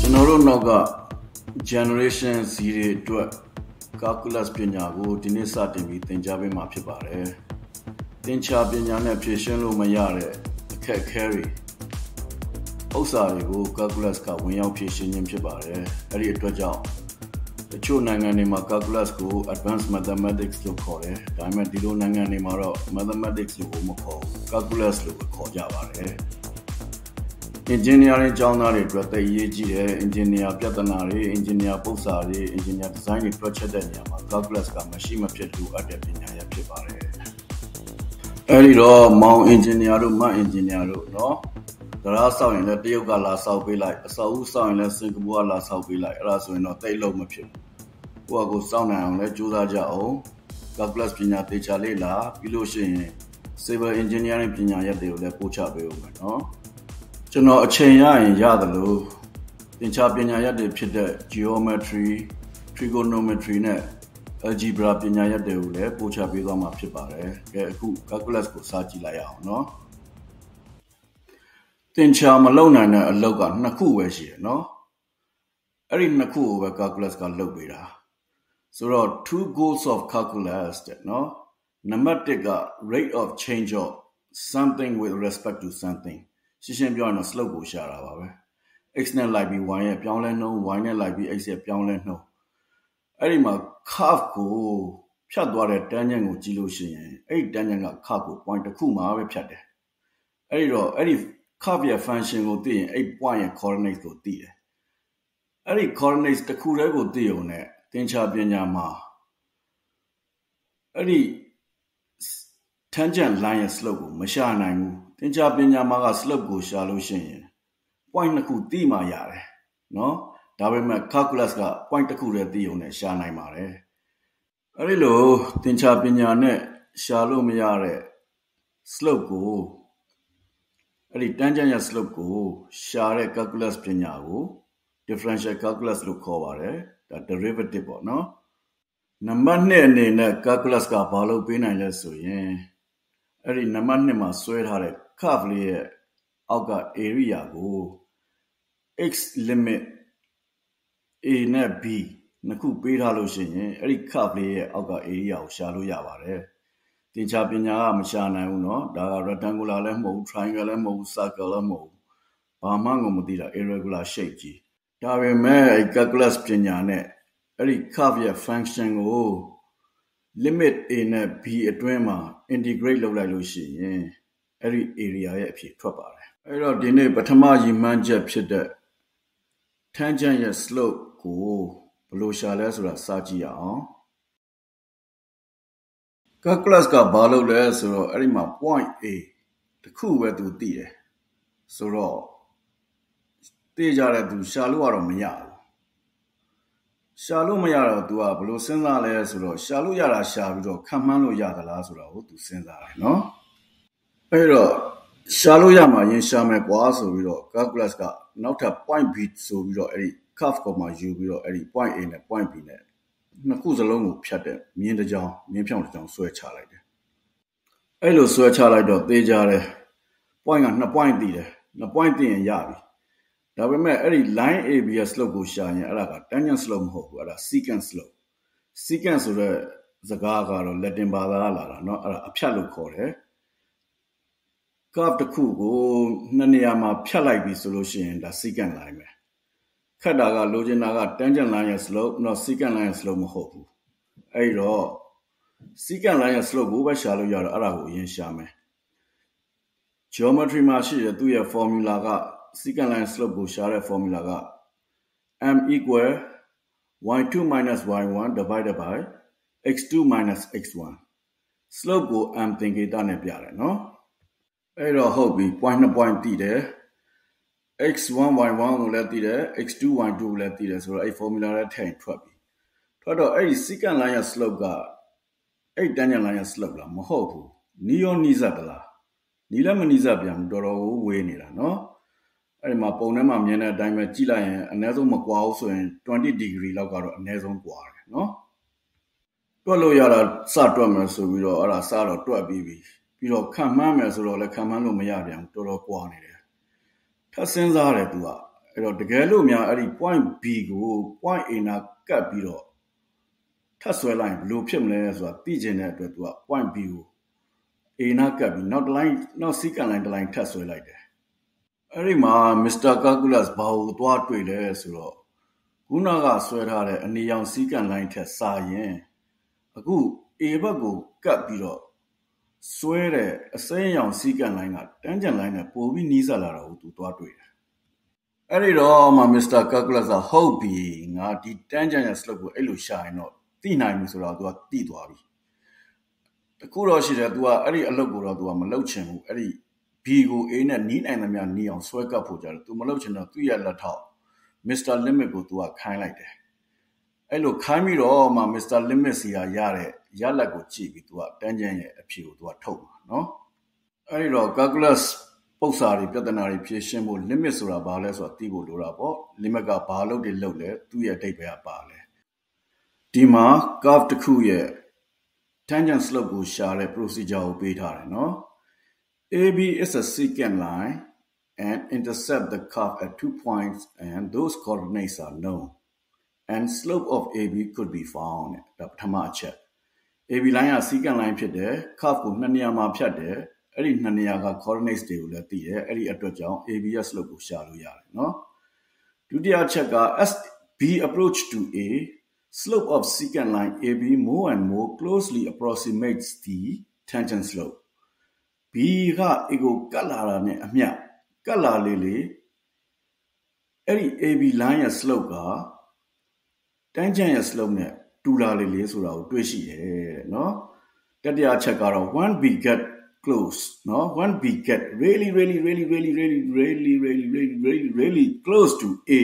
ကျွန်တော်တို့နောက်က generation Z တွေအတွက် calculus ပညာကိုဒီနေ့စတင်ပြီးသင်ကြားပေးမှာဖြစ်ပါတယ်။သင်ချာပညာနဲ့ဖြည့်ရှင်းလို့မရတဲ့အခက်အခဲတွေဥစ္စာတွေကို calculus ကဝင်ရောက်ဖြည့်ရှင်းခြင်းဖြစ်ပါတယ်။အဲ့ဒီအတွက်ကြောင့် တချို့နိုင်ငံတွေမှာ calculus ကို advanced mathematics လို့ခေါ်တယ်။ဒါပေမဲ့ဒီလိုနိုင်ငံတွေမှာတော့ mathematics လို့မခေါ်ဘူး။ calculus လို့ခေါ်ကြပါတယ်။ engineering ကျောင်းသားတွေအတွက်သိအရေးကြီးတယ်။ engineer ပြဿနာတွေ engineer ပု္ပ္ပာတွေ engineer design တွေ project တဲ့နေရာမှာ calculus ကမရှိမဖြစ်လိုအပ်တဲ့ပညာရပ်ဖြစ်ပါတယ်။အဲဒီတော့မောင် engineer တို့မတ် engineer တို့နော်ကရာဆောက်ရင်လည်းတရုတ်ကလာဆောက်ပေးလိုက်အဆောက်အဦဆောက်ရင်လည်းစင်ကာပူကလာဆောက်ပေးလိုက်အဲ့ဒါဆိုရင်တော့တိတ်လုံးမဖြစ်ဘူး ကိုယ့်အကိုစောင့်နိုင်အောင်လည်းကြိုးစားကြအောင် calculus ပညာသေချာလေ့လာပြီးလို့ရှိရင် civil engineering ပညာရပ်တွေကိုလည်းပို့ချပေးဦးမယ်နော်ကျွန်တော်အချိန်ရရင်ရသလိုသင်ချာပညာရပ်တွေဖြစ်တဲ့ geometry trigonometry နဲ့ algebra ပညာရပ်တွေကိုလည်းပို့ချပေးသွားမှာဖြစ်ပါတယ်။ကဲအခု calculus ကိုစာကြည့်လိုက်ရအောင်နော်။သင်ချာမလုံနိုင်တဲ့အလုပ်ကနှစ်ခုပဲရှိတယ်နော်။အဲ့ဒီနှစ်ခုကိုပဲ calculus ကလုပ်ပေးတာ။ ဆိုတော့ two goals of calculus တဲ့နော်။နံပါတ်1က rate of change of something with respect to something ရှင်းရှင်းပြောရင်တော့ slope ကိုရှာတာပါပဲ x နဲ့လိုက်ပြီး y ရဲ့ပြောင်းလဲနှုန်း y နဲ့လိုက်ပြီး x ရဲ့ပြောင်းလဲနှုန်းအဲ့ဒီမှာ curve ကိုဖြတ်သွားတဲ့ tangent ကိုကြည့်လို့ရှိရင်အဲ့ဒီ tangent က curve ကို point တစ်ခုမှာပဲဖြတ်တယ်အဲ့ဒီတော့အဲ့ဒီ curve ရဲ့ function ကိုသိရင်အဲ့ point ရဲ့ coordinate ကိုသိတယ်အဲ့ဒီ coordinate တစ်ခုတည်းကိုသိုံနဲ့ သင်္ချာပညာမှာအဲ့ဒီ tangent line ရဲ့ slope ကိုမရှာနိုင်ဘူးသင်္ချာပညာမှာက slope ကိုရှာလို့ရှိရင် point နှစ်ခုသိမှရတယ်နော်ဒါပေမဲ့ calculus က point တစ်ခုတည်းသိုံနဲ့ရှာနိုင်ပါတယ်အဲ့ဒီလိုသင်္ချာပညာနဲ့ရှာလို့မရတဲ့ slope ကိုအဲ့ဒီ tangent ရဲ့ slope ကိုရှာတဲ့ calculus ပညာကို differential calculus လို့ခေါ်ပါတယ်ဒါ derivative ပေါ့နော်နံပါတ်2အနေနဲ့ calculus ကဘာလို့ပေးနိုင်လဲဆိုရင်အဲ့ဒီနံပါတ်2မှာဆွဲထားတဲ့ curve လေးရဲ့အောက်က area ကို x limit a နဲ့ b နှစ်ခုပေးထားလို့ရှိရင်အဲ့ဒီ curve လေးရဲ့အောက်က area ကိုရှာလို့ရပါတယ်။သင်္ချာပညာကမရှာနိုင်ဘူးเนาะဒါက rectangular လည်းမဟုတ်ဘူး triangle လည်းမဟုတ်ဘူး circle လည်းမဟုတ်ဘူးဘာမှကိုမသိတာ irregular shape ကြီး ဒါပေမဲ့ calculus ပညာနဲ့အဲ့ဒီ curve ရဲ့ function ကို limit a နဲ့ b အတွင်းမှာ integrate လုပ်လိုက်လို့ရှိရင်အဲ့ဒီ area ရဲ့အဖြေထွက်ပါတယ်အဲ့တော့ဒီနေ့ပထမရည်မှန်းချက်ဖြစ်တဲ့ tangent ရဲ့ slope ကိုဘယ်လိုရှာလဲဆိုတာစကြည့်ရအောင် calculus ကဘာလုပ်လဲဆိုတော့အဲ့ဒီမှာ point A တခုပဲသူသိတယ်ဆိုတော့ သိကြတဲ့သူရှာလို့ကတော့မရဘူးရှာလို့မရတော့ तू ကဘယ်လိုစဉ်းစားလဲဆိုတော့ရှာလို့ရတာရှာပြီးတော့ခံမှန်းလို့ရသလားဆိုတာကို तू စဉ်းစားတယ်နော်အဲ့တော့ရှာလို့ရမှာရင်ရှာမယ်ကွာဆိုပြီးတော့ calculus ကနောက်ထပ် point b ဆိုပြီးတော့အဲ့ဒီ curve ပေါ်မှာယူပြီးတော့အဲ့ဒီ point a နဲ့ point b နဲ့နှစ်ခုစလုံးကိုဖြတ်တဲ့မြင်းတစ်ကြောင်မြင်းဖြောင်းတစ်ကြောင်ဆွဲချလိုက်တယ်အဲ့လိုဆွဲချလိုက်တော့သေချာတယ် point က2 point တည်တယ်2 point တည်ရင်ရပြီ ဒါပေမဲ့အဲ့ဒီ line AB ရဲ့ slope ကိုရှာရင်အဲ့ဒါက tangent slope မဟုတ်ဘူးအဲ့ဒါ secant slope secant ဆိုတဲ့စကားကတော့ Latin ဘာသာကလာတာเนาะအဲ့ဒါအဖြတ်လို့ခေါ်တယ် curve တစ်ခုကိုနှစ်နေရာမှာဖြတ်လိုက်ပြီဆိုလို့ရှိရင်ဒါ secant line ပဲခက်တာကလိုချင်တာက tangent line ရဲ့ slope เนาะ secant line ရဲ့ slope မဟုတ်ဘူးအဲ့တော့ secant line ရဲ့ slope ကိုပဲရှာလို့ရတော့အဲ့ဒါကိုအရင်ရှာမယ် geometry မှာရှိတဲ့သူ့ရဲ့ formula က secant line slope ကိုရှာတဲ့ formula က m equal y2 minus y1 divided by x2 minus x1 slope ကို m သင်္ကေတနဲ့ပြတယ်နော်အဲ့တော့ဟုတ်ပြီ point 2 point တည်တယ် x1 y1 ကိုလည်းတည်တယ် x2 y2 ကိုလည်းတည်တယ်ဆိုတော့အဲ့ formula နဲ့ထည့်ထွက်ပြီထွက်တော့အဲ့ဒီ secant line ရဲ့ slope ကအဲ့ tangent line ရဲ့ slope လားမဟုတ်ဘူးနီးရောနီးစပ်သလားနီးလည်းမနီးစပ်ပြန်တော်တော်ကိုဝေးနေတာနော် အဲ့ဒီမှာပုံထဲမှာမြင်တဲ့အတိုင်းပဲကြည့်လိုက်ရင်အနည်းဆုံးမကွာဘူးဆိုရင်20 degree လောက်ကတော့အနည်းဆုံးကွာတယ်နော်တွက်လို့ရတာစတွက်မယ်ဆိုပြီးတော့အဲ့ဒါစတော့တွက်ပြီးပြီပြီးတော့ခံမှန်းမယ်ဆိုတော့လည်းခံမှန်းလို့မရပြန်ဘူးတော်တော်ကွာနေတယ်ထပ်စဉ်းစားတယ်သူကအဲ့တော့တကယ်လို့များအဲ့ဒီ point B ကို point A နာကတ်ပြီးတော့ထပ်ဆွဲလိုက်ဘယ်လိုဖြစ်မလဲဆိုတာသိကျင်တဲ့အတွက်သူက point B ကို A နာကတ်ပြီးနောက်တစ် line နောက် secant line တစ် line ထပ်ဆွဲလိုက်တယ် အဲ့ဒီမှာ Mr. Calculus ဘာကိုသွားတွေ့လဲဆိုတော့ခုနကဆွဲထားတဲ့အနေရောင်စီးကန်လိုင်းထက်စာရင်အခု A ဘက်ကိုကတ်ပြီးတော့ဆွဲတဲ့အစိမ်းရောင်စီးကန်လိုင်းကတန်းကျန်လိုင်းနဲ့ပိုပြီးနီးစပ်လာတာကိုသူသွားတွေ့တယ်။အဲ့ဒီတော့မှ Mr. Calculus ကဟုတ်ပြီငါဒီတန်းကျန်ရဲ့ slope ကိုအဲ့လိုရှာရင်တော့သိနိုင်ပြီဆိုတော့သူကသိသွားပြီ။တကူတော့ရှိတယ် तू ကအဲ့ဒီအလုပ်ကိုတော့ तू ကမလုပ်ချင်ဘူး။အဲ့ဒီ B ကို A နဲ့နီးနိုင်သမျှနီးအောင်ဆွဲကပ်ဖို့ကြတယ် तू မလုပ်ချင်တော့သူ့ရဲ့လက်ထောက် Mr. Limit ကို तू ကခိုင်းလိုက်တယ်အဲ့လိုခိုင်းပြီးတော့မှ Mr. Limit စီကရတဲ့ရလက်ကိုကြည့်ပြီး तू ကတန်းကျန်ရဲ့အဖြေကို तू ကထုတ်မှာနော်အဲ့ဒီတော့ calculus ပု္ပ္ပစာတွေပြဿနာတွေဖြေရှင်းဖို့ limit ဆိုတာဘာလဲဆိုတာသိဖို့လိုတာပေါ့ limit ကဘာလို့တွေလုပ်လဲသူ့ရဲ့အဓိပ္ပာယ်ကပါလဲဒီမှာ curve တစ်ခုရဲ့ tangent slope ကိုရှာတဲ့ procedure ကိုပေးထားတယ်နော် AB is a secant line and intercept the curve at two points and those coordinates are known and slope of AB could be found ဒါပထမအချက် AB line က secant line ဖြစ်တယ် curve ကိုနှစ်နေရာမှာဖြတ်တယ်အဲ့ဒီနှစ်နေရာက coordinates တွေကိုလည်းသိတယ်အဲ့ဒီအတွက်ကြောင့် AB ရဲ့ slope ကိုရှာလို့ရတယ်နော်ဒုတိယချက်က as B approach to A slope of secant line AB more and more closely approximates the tangent slope B က A ကိုကတ်လာတာနဲ့အမျှကတ်လာလေလေအဲ့ဒီ AB line ရဲ့ slope က tangent ရဲ့ slope နဲ့တူလာလေလေဆိုတာကိုတွေ့ရှိတယ်တဲ့နော်တတိယချက်ကတော့ one B get close နော် one B get really really really really really really really really really really close to A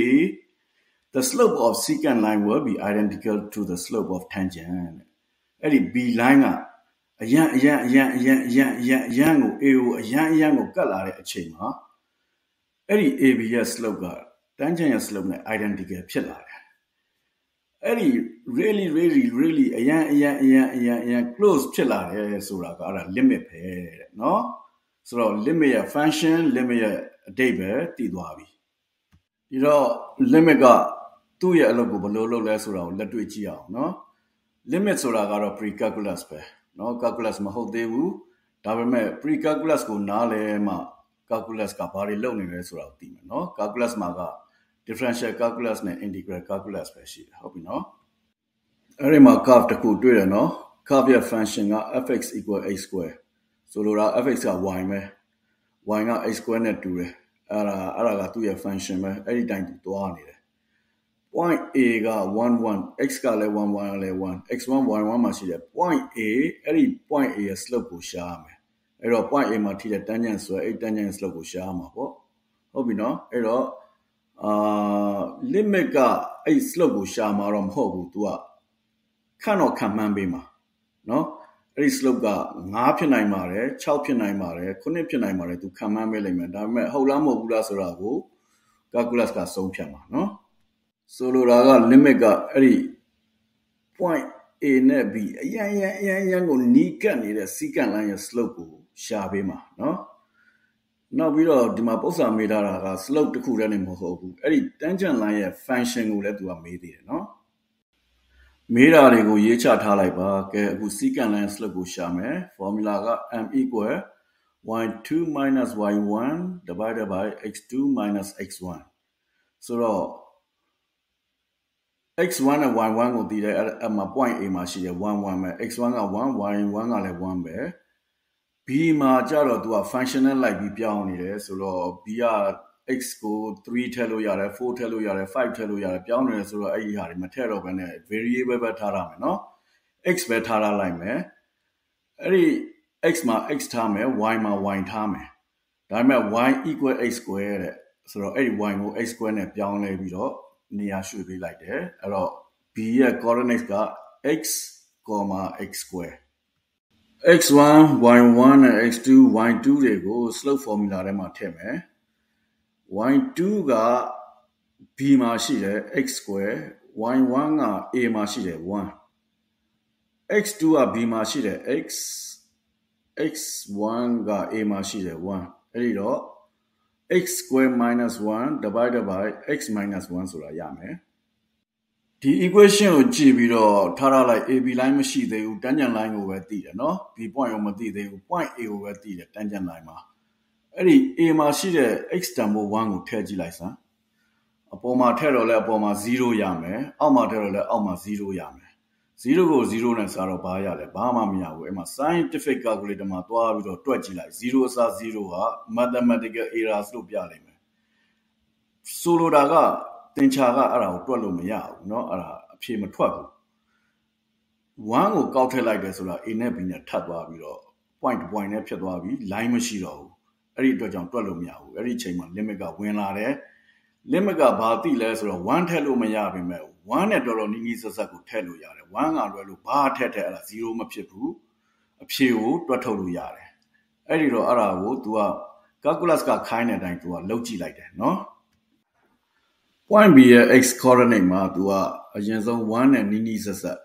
the slope of secant line will be identical to the slope of tangent အဲ့ဒီ B line က အရန်အရန်အရန်အရန်အရန်အရန်အရန်ကို A ကိုအရန်အရန်ကိုကတ်လာတဲ့အချိန်မှာအဲ့ဒီ AB ရဲ့ slope က tangent ရဲ့ slope နဲ့ identical ဖြစ်လာတယ်အဲ့ဒီ really really really အရန်အရန်အရန်အရန်အရန် close ဖြစ်လာတယ်ဆိုတာကအဲ့ဒါ limit ပဲတဲ့နော်ဆိုတော့ limit ရဲ့ function limit ရဲ့အဓိပ္ပာယ်သိသွားပြီဒီတော့ limit ကသူ့ရဲ့အလုပ်ကိုဘယ်လိုလုပ်လဲဆိုတာကိုလက်တွေ့ကြည့်အောင်နော် limit ဆိုတာကတော့ pre-calculus ပဲ နော် calculus မဟုတ်သေးဘူးဒါပေမဲ့ pre-calculus ကိုနားလည်မှ calculus ကဘာတွေလုပ်နေလဲဆိုတာကိုသိမယ်နော် calculus မှာက differential calculus နဲ့ integral calculus ပဲရှိတယ်ဟုတ်ပြီနော်အဲ့ဒီမှာ curve တစ်ခုတွေ့တယ်နော် curve ရဲ့ function က fx x square ဆိုလိုတာ fx က y ပဲ y က x square နဲ့တူတယ်အဲ့ဒါအဲ့ဒါကသူ့ရဲ့ function ပဲအဲ့ဒီတိုင်းသူသွားနေတယ် point A က11 x ကလည်း11ကလည်း1 x1 y1 မှာရှိတယ် point A အဲ့ဒီ point A ရဲ့ slope ကိုရှာရမယ်အဲ့တော့ point A မှာထိတဲ့ tangent ဆိုအဲ့ tangent slope ကိုရှာရမှာပေါ့ဟုတ်ပြီနော်အဲ့တော့အာ limit ကအဲ့ slope ကိုရှာမှာတော့မဟုတ်ဘူး तू ကခန့်တော့ခံမှန်းပေးမှာနော်အဲ့ဒီ slope က9ဖြစ်နိုင်ပါတယ်6ဖြစ်နိုင်ပါတယ်9ဖြစ်နိုင်ပါတယ် तू ခံမှန်းပေးလိမ့်မယ်ဒါပေမဲ့ဟုတ်လားမဟုတ်ဘူးလားဆိုတာကို calculus ကဆုံးဖြတ်မှာနော် ဆိုလိုတာက limit ကအဲ့ဒီ point A နဲ့ B အရန်ရန်အရန်ရန်ကိုနီးကပ်နေတဲ့ secant line ရဲ့ slope ကိုရှာပေးမှာနော်နောက်ပြီးတော့ဒီမှာပု္ပ္ပစာမေးထားတာက slope တစ်ခုတည်းနဲ့မဟုတ်ဘူးအဲ့ဒီ tangent line ရဲ့ function ကိုလည်းသူကမေးသေးတယ်နော်မေးတာတွေကိုရေးချထားလိုက်ပါကဲအခု secant line slope ကိုရှာမယ် formula က m equal y2 minus y1 divided by x2 minus x1 ဆိုတော့ x1 နဲ့ y1 ကိုတည်တယ်အဲ့မှာ point A မှာရှိတယ်1 1ပဲ x1 က1 y1 ကလည်း1ပဲ b မှာကြတော့ तू က functional လိုက်ပြီးပြောင်းနေတယ်ဆိုတော့ b က x ကို3ထည့်လို့ရတယ်4ထည့်လို့ရတယ်5ထည့်လို့ရတယ်ပြောင်းနေတယ်ဆိုတော့အဲ့ဒီဟာတွေမထည့်တော့ဘဲနဲ့ variable ပဲထားရမယ်နော် x ပဲထားရလိုက်မယ်အဲ့ဒီ x မှာ x ထားမယ် y မှာ y ထားမယ်ဒါပေမဲ့ y equal x square တဲ့ဆိုတော့အဲ့ဒီ y ကို x square နဲ့ပြောင်းလဲပြီးတော့ နေရာရွှေ့ပေးလိုက်တယ်အဲ့တော့ b ရဲ့ coordinates က x, x square x1 y1 နဲ့ x2 y2 တွေကို slope formula ထဲမှာထည့်မယ် y2 က b မှာရှိတယ် x square y1 က a မှာရှိတယ်1 x2 က b မှာရှိတယ် x x1 က a မှာရှိတယ်1အဲ့ဒီတော့ x square minus 1 divided by x minus 1ဆိုတာရမယ်ဒီ equation ကိုကြည့်ပြီးတော့ထားထားလိုက် AB line မရှိသေးဘူး tangent line ကိုပဲသိတယ်နော် B point ကိုမသိသေးဘူး point A ကိုပဲသိတယ် tangent line မှာအဲ့ဒီ A မှာရှိတဲ့ x တန်ဖိုး1ကိုထည့်ကြည့်လိုက်စမ်းအပေါ်မှာထည့်တော့လဲအပေါ်မှာ0ရမယ်အောက်မှာထည့်တော့လဲအောက်မှာ0ရမယ် 0ကို0နဲ့စားတော့ဘာရလဲဘာမှမရဘူးအဲ့မှာ scientific calculator မှာတွားပြီးတော့တွက်ကြည့်လိုက်0အစား0က mathematical errors လို့ပြလိုက်မယ်ဆိုလိုတာကသင်္ချာကအဲ့ဒါကိုတွက်လို့မရဘူးเนาะအဲ့ဒါအဖြေမထွက်ဘူး1ကိုကောက်ထည့်လိုက်တယ်ဆိုတာ A နဲ့ B နဲ့ထပ်သွားပြီးတော့ point point နဲ့ဖြစ်သွားပြီး line မရှိတော့ဘူးအဲ့ဒီအတွက်ကြောင့်တွက်လို့မရဘူးအဲ့ဒီအချိန်မှာ limit ကဝင်လာတယ် limit ကဘာတိလဲဆိုတော့1ထက်လို့မရပါဘူးမဲ့1နဲ့တော်တော်နီးနီးဆက်ဆက်ကိုထည့်လို့ရတယ်1ကလွယ်လို့ဘာထက်ထက်အဲ့ဒါ0မဖြစ်ဘူးအဖြေကိုတွက်ထုတ်လို့ရတယ်အဲ့ဒီတော့အဲ့ဒါကို तू က calculus ကခိုင်းတဲ့အတိုင်း तू ကလုပ်ကြည့်လိုက်တယ်နော် point b ရဲ့ x coordinate မှာ तू ကအရင်ဆုံး1နဲ့နီးနီးဆက်ဆက်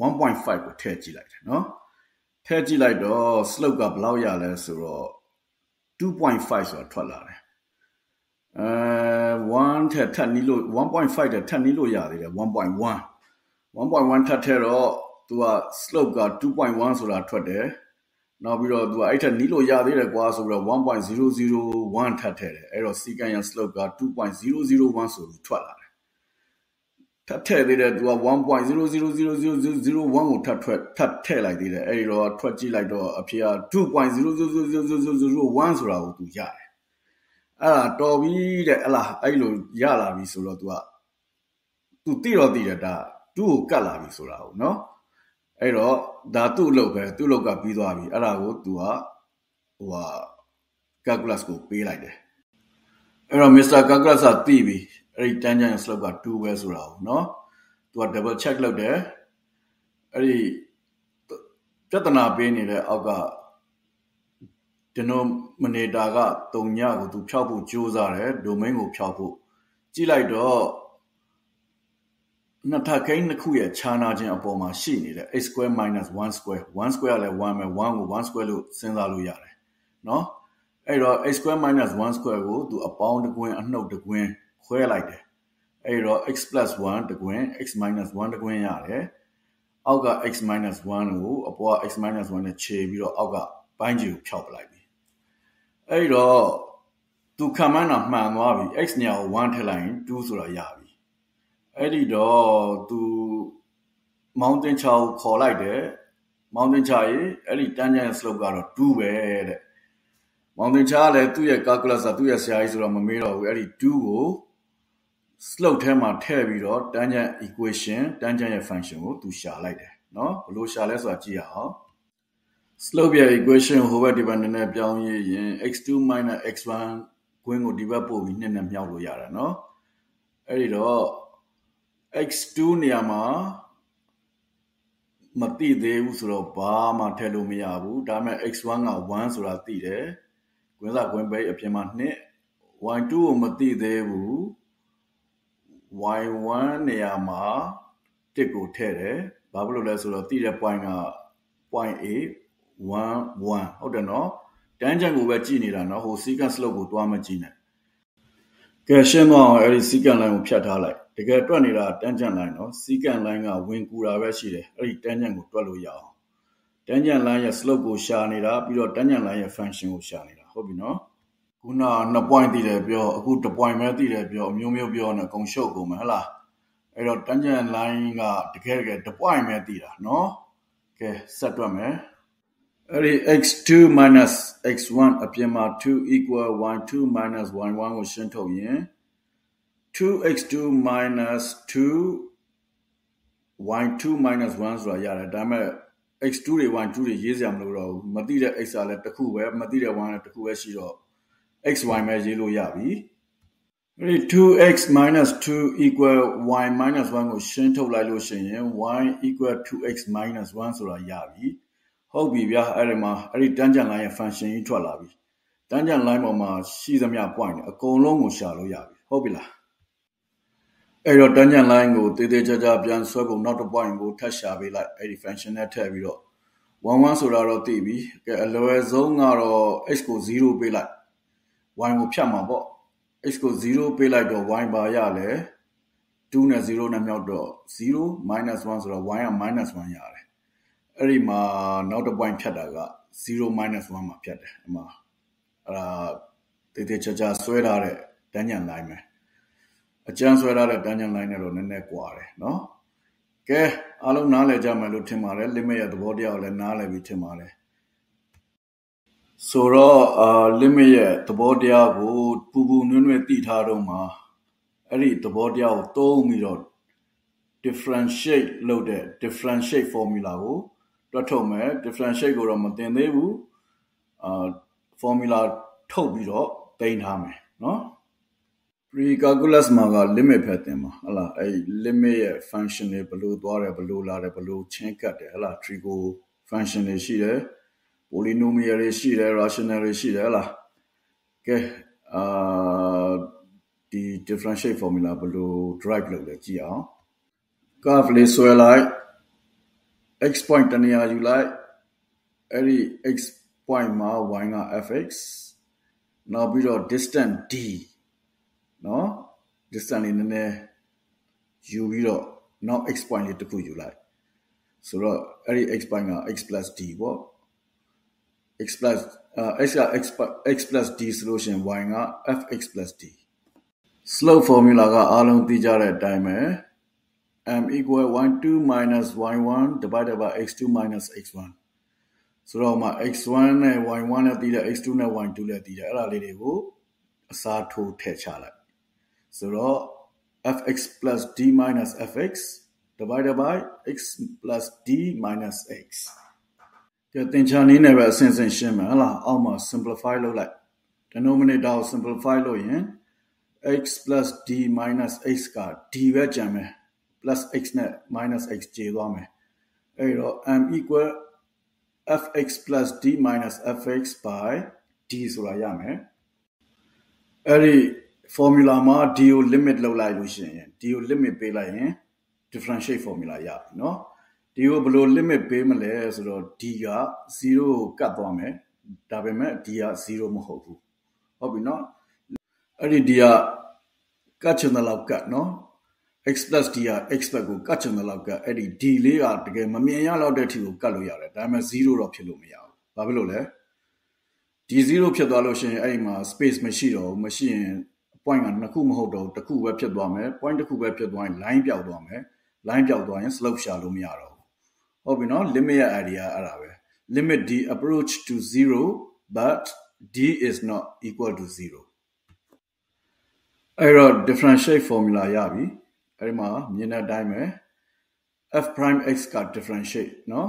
1.5ကိုထည့်ကြည့်လိုက်တယ်နော်ထည့်ကြည့်လိုက်တော့ slope ကဘယ်လောက်ရလဲဆိုတော့2.5ဆိုတာထွက်လာတယ်အဲ 1ထက်ထပ်နီးလို့1.5ထက်ထပ်နီးလို့ရသေးတယ်1.1 1.1ထပ်ထည့်တော့သူက slope က2.1ဆိုတာထွက်တယ်နောက်ပြီးတော့သူကအဲ့ထက်နီးလို့ရသေးတယ်ကွာဆိုပြီးတော့1.001ထပ်ထည့်တယ်အဲ့တော့ secant ရ slope က2.001ဆိုပြီးထွက်လာတယ်ထပ်ထည့်သေးတယ်သူက1.0000001ကိုထပ်ထွက်ထပ်ထည့်လိုက်သေးတယ်အဲ့ဒီတော့ထွက်ကြည့်လိုက်တော့အဖြေက2.0000001ဆိုတာကိုသူရတယ် အဲ့ဒါတော်ပြီတဲ့ဟလားအဲ့လိုရလာပြီဆိုတော့ तू က तू တိတော့တိတယ်ဒါသူ့ကိုကတ်လာပြီဆိုတာဟုတ်နော်အဲ့တော့ဒါသူ့အလုပ်ပဲသူ့အလုပ်ကပြီးသွားပြီအဲ့ဒါကို तू ကဟိုဟာ calculus ကိုပေးလိုက်တယ်အဲ့တော့ Mr. calculus ကသိပြီအဲ့ဒီ tangent slope က2ပဲဆိုတာဟုတ်နော် तू က double check လုပ်တယ်အဲ့ဒီပြဿနာပေးနေတဲ့အောက်က denominator က3ညကိုသူဖြောက်ဖို့ကြိုးစားတယ် domain ကိုဖြောက်ဖို့ကြည့်လိုက်တော့နှစ်ထပ်ခိန်းနှစ်ခုရဲ့ခြားနာခြင်းအပေါ်မှာရှိနေတဲ့ x square minus 1 square 1 square ကလည်း1ပဲ1ကို1 square လို့စဉ်းစားလို့ရတယ်เนาะအဲ့တော့ x square minus 1 square ကိုသူအပေါင်းတကွင်းအနှုတ်တကွင်းခွဲလိုက်တယ်အဲ့တော့ x plus 1တကွင်း x minus 1တကွင်းရတယ်အောက်က x minus 1ကိုအပေါ်က x minus 1နဲ့ခြေပြီးတော့အောက်ကပိုင်းကြီးကိုဖြောက်ပလိုက် အဲ့တော့သူခံမှန်းတာမှန်သွားပြီ x နေရာကို1ထည့်လိုက်ရင်2ဆိုတာရပြီအဲ့ဒီတော့သူမောင်တင်ချာကိုခေါ်လိုက်တယ်မောင်တင်ချာရေအဲ့ဒီ tangent slope ကတော့2ပဲတဲ့မောင်တင်ချာကလည်းသူ့ရဲ့ calculus ကသူ့ရဲ့ဆရာကြီးဆိုတော့မမေးတော့ဘူးအဲ့ဒီ2ကို slope ထဲမှာထည့်ပြီးတော့ tangent equation tangent ရဲ့ function ကိုသူရှာလိုက်တယ်เนาะဘယ်လိုရှာလဲဆိုတာကြည့်ရအောင် slope ရဲ့ equation ဟိုဘက်ဒီဘက်နည်းနည်းပြောင်းရရင် x2 x1 ကွင်းကိုဒီဘက်ပို့ပြီးနှစ်နဲ့မြောက်လို့ရတယ်เนาะအဲ့ဒီတော့ x2 နေရာမှာမသိသေးဘူးဆိုတော့ဘာမှထည့်လို့မရဘူးဒါပေမဲ့ x1 က1ဆိုတာသိတယ်ကွင်းစားကွင်းပိတ်အပြင်မှာ2 y2 ကိုမသိသေးဘူး y1 နေရာမှာတစ်ကိုထည့်တယ်ဘာဖြစ်လို့လဲဆိုတော့သိတဲ့ point က point A 1 1ဟုတ်တယ်နော်တန်းချန်ကိုပဲကြည့်နေတာနော်ဟို secant slope ကိုတွားမကြည့်နဲ့ကဲရှင်းတော့အဲ့ဒီ secant line ကိုဖြတ်ထားလိုက်တကယ်တွက်နေတာတန်းချန် line နော် secant line ကဝင်ကူတာပဲရှိတယ်အဲ့ဒီတန်းချန်ကိုတွက်လို့ရအောင်တန်းချန် line ရဲ့ slope ကိုရှာနေတာပြီးတော့တန်းချန် line ရဲ့ function ကိုရှာနေတာဟုတ်ပြီနော်ခုန2 point တည်တယ်ပြောအခု1 point ပဲတည်တယ်ပြောအမျိုးမျိုးပြောနေအကုန်ရှုပ်ကုန်မယ်ဟဟလားအဲ့တော့တန်းချန် line ကတကယ်တကယ်1 point ပဲတည်တာနော်ကဲဆက်တွက်မယ် အဲ့ဒီ x2 x1 အပြင်မှာ2 equal y2 y1 ကိုရှင်းထုတ်ရင် 2x2 2 y2 1ဆိုတာရတယ်ဒါပေမဲ့ x2 တွေ y2 တွေရေးစရာမလိုတော့ဘူးမသိတဲ့ x ကလည်းတစ်ခုပဲမသိတဲ့ y လည်းတစ်ခုပဲရှိတော့ xy ပဲရေးလို့ရပြီအဲ့ဒီ 2x 2 equal y 1ကိုရှင်းထုတ်လိုက်လို့ရှိရင် y equal 2x 1ဆိုတာရပြီ ဟုတ်ပြီဗျာအဲ့ဒီမှာအဲ့ဒီတန်းကြံ line ရဲ့ function ကြီးထွက်လာပြီတန်းကြံ line ပေါ်မှာရှိသမျှ point တွေအကုန်လုံးကိုရှာလို့ရပြီဟုတ်ပြီလားအဲ့တော့ tangent line ကိုတေးသေးချာချာပြန်ဆွဲဖို့နောက်တစ် point ကိုထပ်ရှာပေးလိုက်အဲ့ဒီ function နဲ့ထည့်ပြီးတော့11ဆိုတာတော့သိပြီကဲအလွယ်ဆုံးကတော့ x ကို0ပေးလိုက် y ကိုဖြတ်မှာပေါ့ x ကို0ပေးလိုက်တော့ y ပါရလဲ2နဲ့0နဲ့မြောက်တော့0 1ဆိုတော့ y က -1 ရတယ် အဲ့ဒီမှာနောက်တစ် point ဖြတ်တာက0 1မှာဖြတ်တယ်အမှအဲ့ဒါတေးသေးချာချာဆွဲထားတဲ့ tangent line ပဲအကျန်းဆွဲထားတဲ့တန်းချန် line နဲ့တော့နည်းနည်းကွာတယ်နော်ကဲအားလုံးနားလည်ကြမယ်လို့ထင်ပါတယ် limit ရဲ့သဘောတရားကိုလည်းနားလည်ပြီးထင်ပါတယ်ဆိုတော့အာ limit ရဲ့သဘောတရားကိုပူပူနွဲ့နွဲ့သိထားတော့မှာအဲ့ဒီသဘောတရားကိုသုံးပြီးတော့ differentiate လုပ်တဲ့ differentiate formula ကို တွက်ထုတ်မယ် differentiate ကိုတော့မတင်သေးဘူးအာ formula ထုတ်ပြီးတော့သိမ်းထားမယ်နော် pre calculus မှာက limit ဖက်တင်မှာဟလားအဲ့ limit ရဲ့ function တွေဘယ်လိုသွားတယ်ဘယ်လိုလာတယ်ဘယ်လိုချင်းကတ်တယ်ဟလား trigo function တွေရှိတယ် polynomial တွေရှိတယ် rational တွေရှိတယ်ဟလားကဲအာဒီ differentiate formula ဘယ်လို drive လုပ်လဲကြည့်အောင် curve လေးဆွဲလိုက် x point တနေရာယူလိုက်အဲ့ဒီ x point မှာ y က fx နောက်ပြီးတော့ distance d နော် distance လေးနည်းနည်းယူပြီးတော့နောက် x point လေးတစ်ခုယူလိုက်ဆိုတော့အဲ့ဒီ x point က x d ပေါ့ x plus uh, x က x x plus d ဆိုလို့ရှိရင် y က fx plus d slope formula ကအားလုံးသိကြတဲ့အတိုင်းပဲ m equal y2 minus y1 divided by x2 minus x1 ဆိုတော့မှ x1 နဲ့ y1 နဲ့တည်တဲ့ x2 နဲ့ y2 နဲ့တည်တဲ့အဲ့ဒါလေးတွေကိုအစားထိုးထည့်ချလိုက်ဆိုတော့ fx plus d minus fx divided by x plus d minus x ကဲသင်္ချာနည်းနဲ့ပဲအစဉ်စဉ်ရှင်းမယ်ဟလားအောက်မှာ simplify လုပ်လိုက် denominator ကို simplify လုပ်ရင် x plus d minus x က d ပဲကျန်မယ် plus x နဲ့ minus x ကျေသွားမယ်အဲ့တော့ m equal fx plus d minus fx by d ဆိုတာရမယ်အဲ့ဒီ formula မှာ d ကို limit လောက်လိုက်လို့ရှိရင် d ကို limit ပေးလိုက်ရင် differentiate formula ရပြီเนาะ d ကိုဘယ်လို limit ပေးမလဲဆိုတော့ d က0ကိုကတ်သွားမယ်ဒါပေမဲ့ d က0မဟုတ်ဘူးဟုတ်ပြီเนาะအဲ့ဒီ d ကကတ်ချင်တဲ့လောက်ကတ်เนาะ x plus d က x ဘက်ကိုကတ်ချင်တဲ့လောက်ကတ်အဲ့ဒီ d လေးကတကယ်မမြင်ရလောက်တဲ့အထိကိုကတ်လို့ရတယ်ဒါပေမဲ့0တော့ဖြစ်လို့မရဘူးဘာဖြစ်လို့လဲဒီ0ဖြစ်သွားလို့ရှိရင်အဲ့ဒီမှာ space မရှိတော့ဘူးမရှိရင် point ကနှစ်ခုမဟုတ်တော့တစ်ခုပဲဖြစ်သွားမယ် point တစ်ခုပဲဖြစ်သွားရင် line ပြောက်သွားမယ် line ပြောက်သွားရင် slope ရှာလို့မရတော့ဘူးဟုတ်ပြီနော် limit ရဲ့ idea အဲ့ဒါပဲ limit d approach to 0 but d is not equal to 0အဲ့တော့ differentiate formula ရပြီ အဲ့ဒီမှာမြင်တဲ့အတိုင်းပဲ f prime x က differentiate เนาะ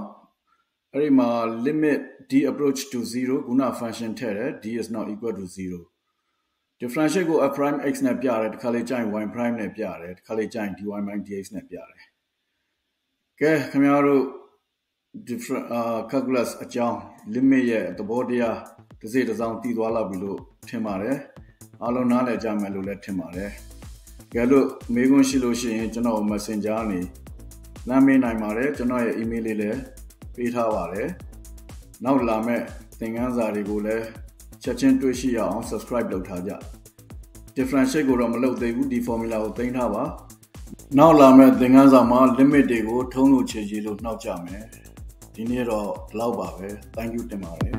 အဲ့ဒီမှာ limit d approach to 0ခုန function ထည့်တယ် d is not equal to 0 differentiate ကို f prime x နဲ့ပြတယ်တစ်ခါလေကျရင် y prime နဲ့ပြတယ်တစ်ခါလေကျရင် dy dx နဲ့ပြတယ်ကဲခင်ဗျားတို့ different uh calculus အကြောင်း limit ရဲ့သဘောတရားတစ်စိတစ်စောင်းတည်သွားလောက်ပြီလို့ထင်ပါတယ်အားလုံးနားလည်ကြမယ်လို့လည်းထင်ပါတယ် ကဲလို့မေးခွန်းရှိလို့ရှိရင်ကျွန်တော် Messenger ကနေလမ်းမေးနိုင်ပါတယ်ကျွန်တော်ရဲ့ email လေးလည်းပေးထားပါတယ်နောက်လာမဲ့သင်ခန်းစာတွေကိုလည်းချက်ချင်းတွေ့ရှိရအောင် subscribe လုပ်ထားကြ differentiate ကိုတော့မလုပ်သေးဘူးဒီ formula ကိုသိမ်းထားပါနောက်လာမဲ့သင်ခန်းစာမှာ limit တွေကိုထုံးလို့ခြေခြေလို့နှောက်ကြမယ်ဒီနေ့တော့ဒီလောက်ပါပဲ thank you တင်ပါတယ်